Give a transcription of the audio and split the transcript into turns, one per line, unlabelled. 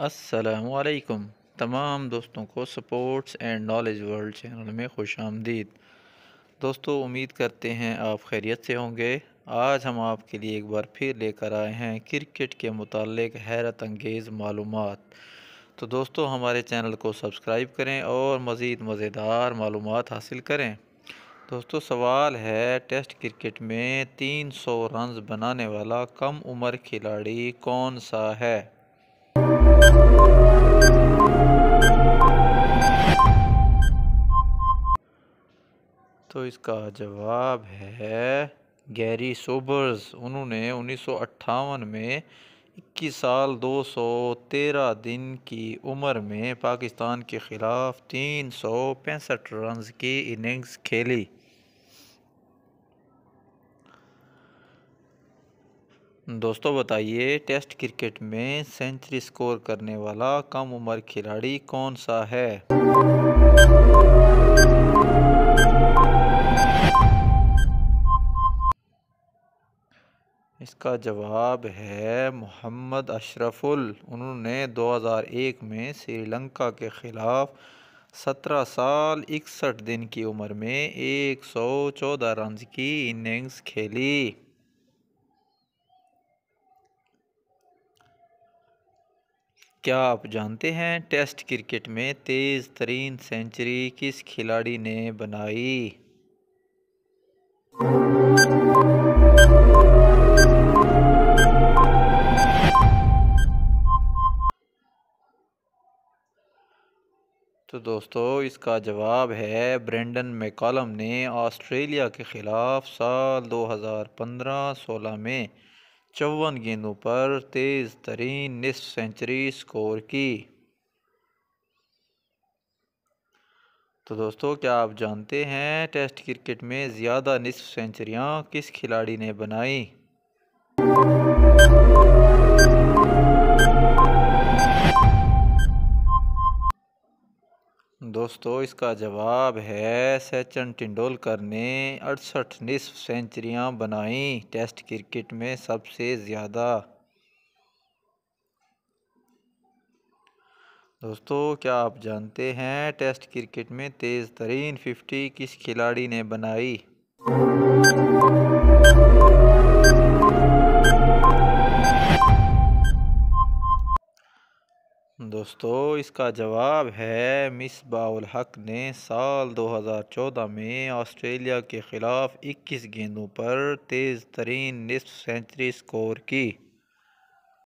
असलकुम तमाम दोस्तों को sports and knowledge world channel में खुश आमदीद। दोस्तों, उम्मीद करते हैं आप खैरियत से होंगे। आज हम आपके लिए एक बार फिर लेकर आए हैं क्रिकेट के मुतालिक हैरत अंगेज़ मालूम तो दोस्तों, हमारे चैनल को सब्सक्राइब करें और मज़ीद मज़ेदार मालूम हासिल करें। दोस्तों, सवाल है, टेस्ट क्रिकेट में 300 रन बनाने वाला कम उम्र खिलाड़ी कौन सा है? तो इसका जवाब है गैरी सोबर्स। उन्होंने उन्नीस सौ अट्ठावन में 21 साल 213 दिन की उम्र में पाकिस्तान के ख़िलाफ़ तीन सौ पैंसठ रन की इनिंग्स खेली। दोस्तों बताइए, टेस्ट क्रिकेट में सेंचुरी स्कोर करने वाला कम उम्र खिलाड़ी कौन सा है? इसका जवाब है मोहम्मद अशरफुल। उन्होंने 2001 में श्रीलंका के ख़िलाफ़ 17 साल इकसठ दिन की उम्र में 114 रन की इनिंग्स खेली। क्या आप जानते हैं टेस्ट क्रिकेट में तेज़ तरीन सेंचुरी किस खिलाड़ी ने बनाई? तो दोस्तों, इसका जवाब है ब्रेंडन मैकॉलम ने ऑस्ट्रेलिया के ख़िलाफ़ साल 2015-16 में चौवन गेंदों पर तेज़ तरीन निसफ सेंचुरी स्कोर की। तो दोस्तों, क्या आप जानते हैं टेस्ट क्रिकेट में ज़्यादा निसफ सेंचुरियाँ किस खिलाड़ी ने बनाई? दोस्तों, इसका जवाब है सचिन तेंदुलकर ने अड़सठ निसफ सेंचुरियाँ बनाई टेस्ट क्रिकेट में सबसे ज़्यादा। दोस्तों, क्या आप जानते हैं टेस्ट क्रिकेट में तेज़ तरीन फिफ्टी किस खिलाड़ी ने बनाई? दोस्तों, इसका जवाब है मिसबाउल हक ने साल 2014 में ऑस्ट्रेलिया के ख़िलाफ़ 21 गेंदों पर तेज़ तरीन निसफ सेंचुरी स्कोर की।